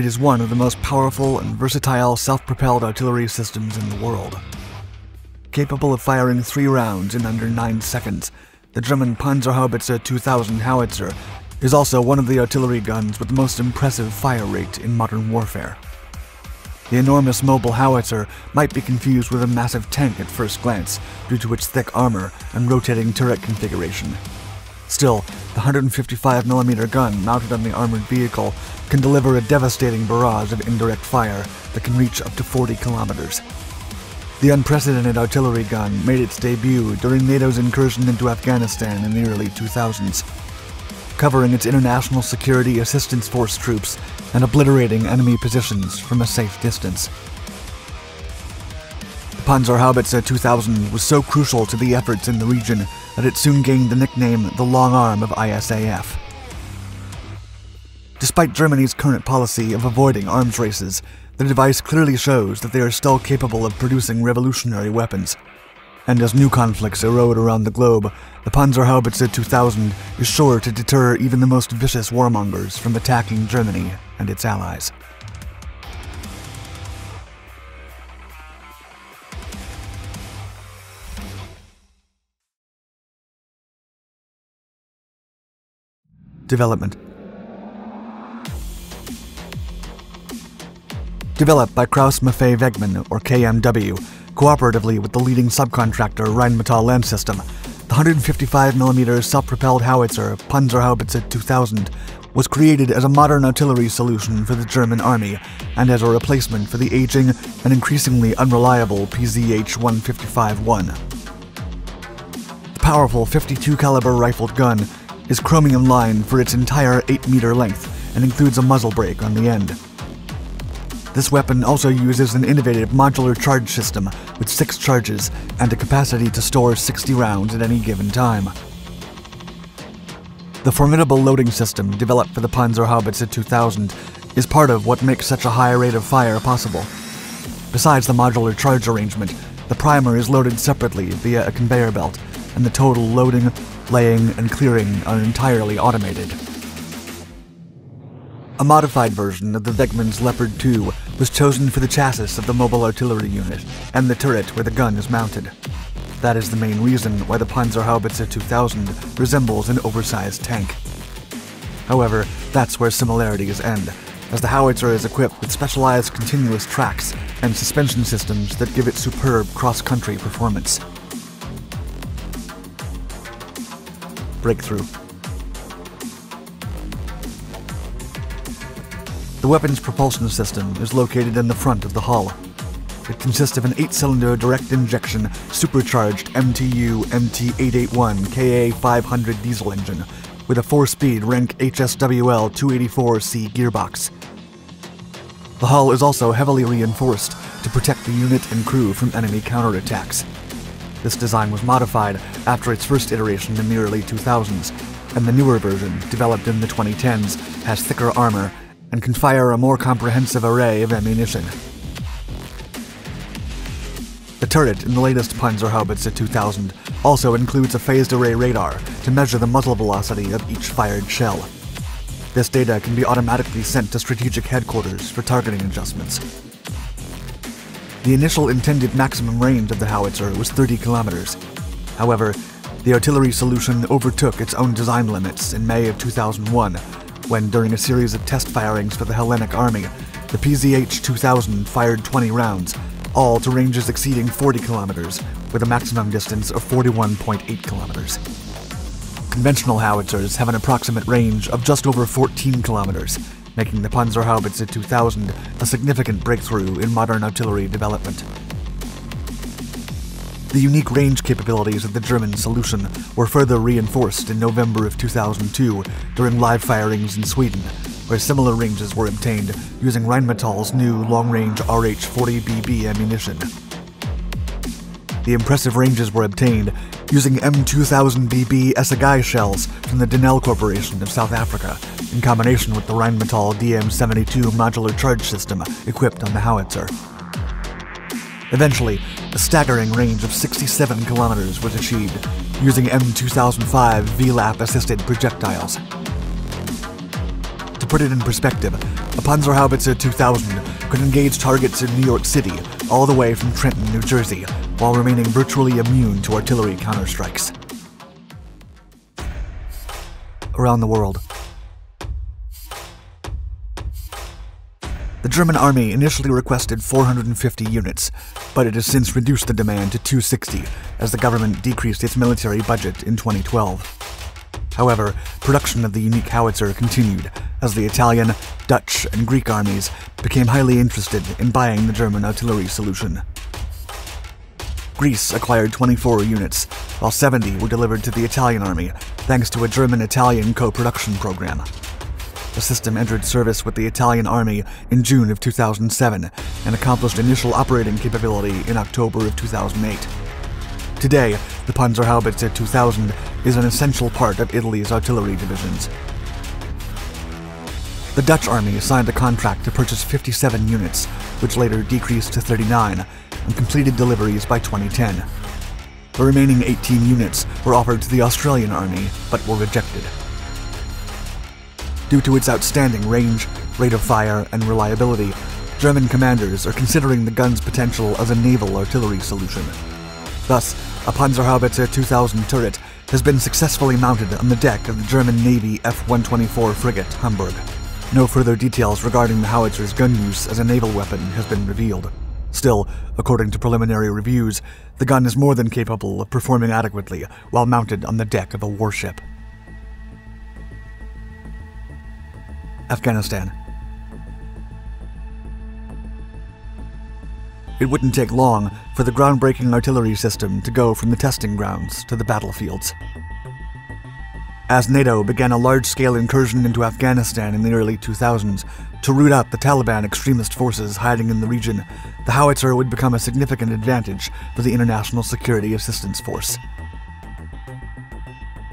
It is one of the most powerful and versatile self-propelled artillery systems in the world. Capable of firing three rounds in under nine seconds, the German Panzerhaubitze 2000 howitzer is also one of the artillery guns with the most impressive fire rate in modern warfare. The enormous mobile howitzer might be confused with a massive tank at first glance due to its thick armor and rotating turret configuration. Still, the 155mm gun mounted on the armored vehicle can deliver a devastating barrage of indirect fire that can reach up to 40 kilometers. The unprecedented artillery gun made its debut during NATO's incursion into Afghanistan in the early 2000s, covering its International Security Assistance Force troops and obliterating enemy positions from a safe distance. Panzerhaubitze uh, 2000 was so crucial to the efforts in the region that it soon gained the nickname the Long Arm of ISAF. Despite Germany's current policy of avoiding arms races, the device clearly shows that they are still capable of producing revolutionary weapons. And as new conflicts erode around the globe, the Panzerhaubitze uh, 2000 is sure to deter even the most vicious warmongers from attacking Germany and its allies. Development Developed by Krauss Maffei Wegmann, or KMW, cooperatively with the leading subcontractor Rheinmetall Land System, the 155mm self-propelled howitzer Panzerhaubitze 2000 was created as a modern artillery solution for the German army and as a replacement for the aging and increasingly unreliable PZH-155-1. The powerful 52 caliber rifled gun is chromium lined for its entire 8 meter length and includes a muzzle brake on the end. This weapon also uses an innovative modular charge system with six charges and a capacity to store 60 rounds at any given time. The formidable loading system developed for the Panzerhaubitze 2000 is part of what makes such a high rate of fire possible. Besides the modular charge arrangement, the primer is loaded separately via a conveyor belt, and the total loading, laying, and clearing are entirely automated. A modified version of the Wegmann's Leopard 2 was chosen for the chassis of the mobile artillery unit and the turret where the gun is mounted. That is the main reason why the Panzerhaubitze 2000 resembles an oversized tank. However, that's where similarities end, as the howitzer is equipped with specialized continuous tracks and suspension systems that give it superb cross-country performance. Breakthrough The weapon's propulsion system is located in the front of the hull. It consists of an 8-cylinder direct injection supercharged MTU MT881 KA500 diesel engine with a 4-speed Renk HSWL 284C gearbox. The hull is also heavily reinforced to protect the unit and crew from enemy counterattacks. This design was modified after its first iteration in the early 2000s, and the newer version, developed in the 2010s, has thicker armor and can fire a more comprehensive array of ammunition. The turret in the latest Panzerhaubitze 2000 also includes a phased array radar to measure the muzzle velocity of each fired shell. This data can be automatically sent to strategic headquarters for targeting adjustments. The initial intended maximum range of the howitzer was 30 kilometers. However, the artillery solution overtook its own design limits in May of 2001 when, during a series of test firings for the Hellenic Army, the PZH 2000 fired 20 rounds, all to ranges exceeding 40 kilometers, with a maximum distance of 41.8 kilometers. Conventional howitzers have an approximate range of just over 14 kilometers, making the Panzerhaubitze 2000 a significant breakthrough in modern artillery development. The unique range capabilities of the German solution were further reinforced in November of 2002 during live firings in Sweden, where similar ranges were obtained using Rheinmetall's new long-range RH-40BB ammunition. The impressive ranges were obtained using M2000BB Assegai shells from the Denel Corporation of South Africa, in combination with the Rheinmetall DM72 modular charge system equipped on the howitzer. Eventually, a staggering range of 67 kilometers was achieved using M2005 VLAP assisted projectiles. To put it in perspective, a a Panzerhaubitze 2000 could engage targets in New York City all the way from Trenton, New Jersey, while remaining virtually immune to artillery counterstrikes. Around the world, The German army initially requested 450 units, but it has since reduced the demand to 260 as the government decreased its military budget in 2012. However, production of the unique howitzer continued as the Italian, Dutch, and Greek armies became highly interested in buying the German artillery solution. Greece acquired 24 units, while 70 were delivered to the Italian army thanks to a German Italian co production program. The system entered service with the Italian Army in June of 2007 and accomplished initial operating capability in October of 2008. Today, the Panzerhaubitze 2000 is an essential part of Italy's artillery divisions. The Dutch army signed a contract to purchase 57 units, which later decreased to 39, and completed deliveries by 2010. The remaining 18 units were offered to the Australian army, but were rejected. Due to its outstanding range, rate of fire, and reliability, German commanders are considering the gun's potential as a naval artillery solution. Thus, a Panzerhaubitze 2000 turret has been successfully mounted on the deck of the German Navy F-124 frigate Hamburg. No further details regarding the howitzer's gun use as a naval weapon has been revealed. Still, according to preliminary reviews, the gun is more than capable of performing adequately while mounted on the deck of a warship. Afghanistan. It wouldn't take long for the groundbreaking artillery system to go from the testing grounds to the battlefields. As NATO began a large scale incursion into Afghanistan in the early 2000s to root out the Taliban extremist forces hiding in the region, the howitzer would become a significant advantage for the International Security Assistance Force.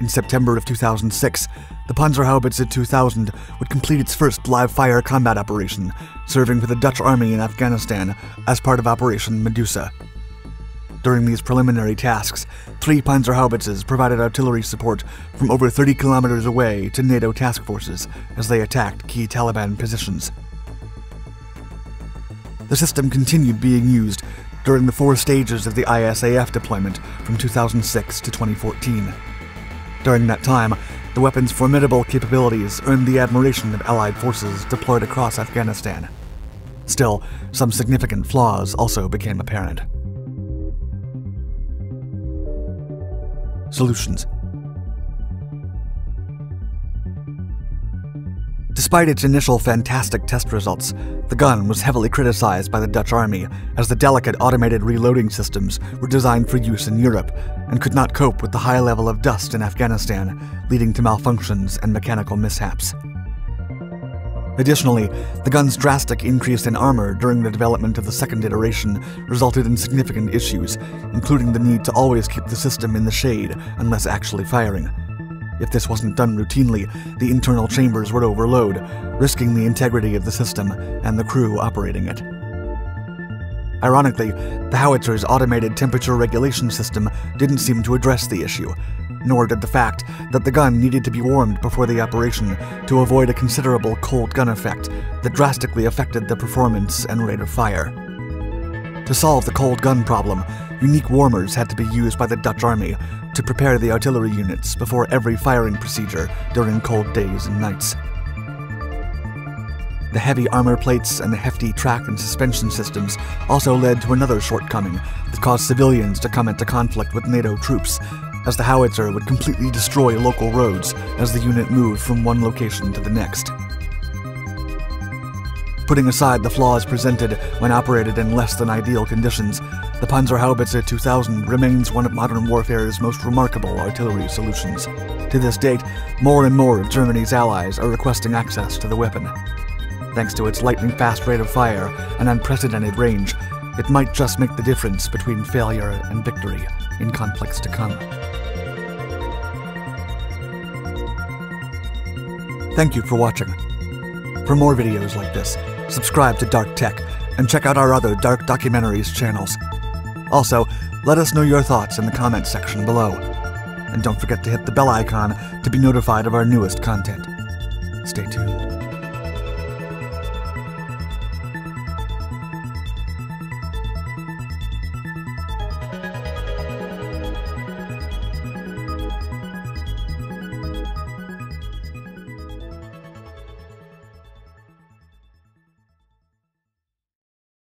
In September of 2006, the Panzerhaubitze 2000 would complete its first live-fire combat operation, serving for the Dutch army in Afghanistan as part of Operation Medusa. During these preliminary tasks, three Panzer Panzerhaubitzes provided artillery support from over 30 kilometers away to NATO task forces as they attacked key Taliban positions. The system continued being used during the four stages of the ISAF deployment from 2006 to 2014. During that time, the weapon's formidable capabilities earned the admiration of Allied forces deployed across Afghanistan. Still, some significant flaws also became apparent. Solutions Despite its initial fantastic test results, the gun was heavily criticized by the Dutch army as the delicate automated reloading systems were designed for use in Europe and could not cope with the high level of dust in Afghanistan, leading to malfunctions and mechanical mishaps. Additionally, the gun's drastic increase in armor during the development of the second iteration resulted in significant issues, including the need to always keep the system in the shade unless actually firing. If this wasn't done routinely, the internal chambers would overload, risking the integrity of the system and the crew operating it. Ironically, the howitzer's automated temperature regulation system didn't seem to address the issue, nor did the fact that the gun needed to be warmed before the operation to avoid a considerable cold gun effect that drastically affected the performance and rate of fire. To solve the cold gun problem, unique warmers had to be used by the Dutch army to prepare the artillery units before every firing procedure during cold days and nights. The heavy armor plates and the hefty track and suspension systems also led to another shortcoming that caused civilians to come into conflict with NATO troops, as the howitzer would completely destroy local roads as the unit moved from one location to the next. Putting aside the flaws presented when operated in less than ideal conditions, the Panzerhaubitze 2000 remains one of modern warfare's most remarkable artillery solutions. To this date, more and more of Germany's allies are requesting access to the weapon. Thanks to its lightning-fast rate of fire and unprecedented range, it might just make the difference between failure and victory in conflicts to come. Thank you for watching. For more videos like this, subscribe to Dark Tech and check out our other Dark Documentaries channels. Also, let us know your thoughts in the comments section below. And don't forget to hit the bell icon to be notified of our newest content. Stay tuned.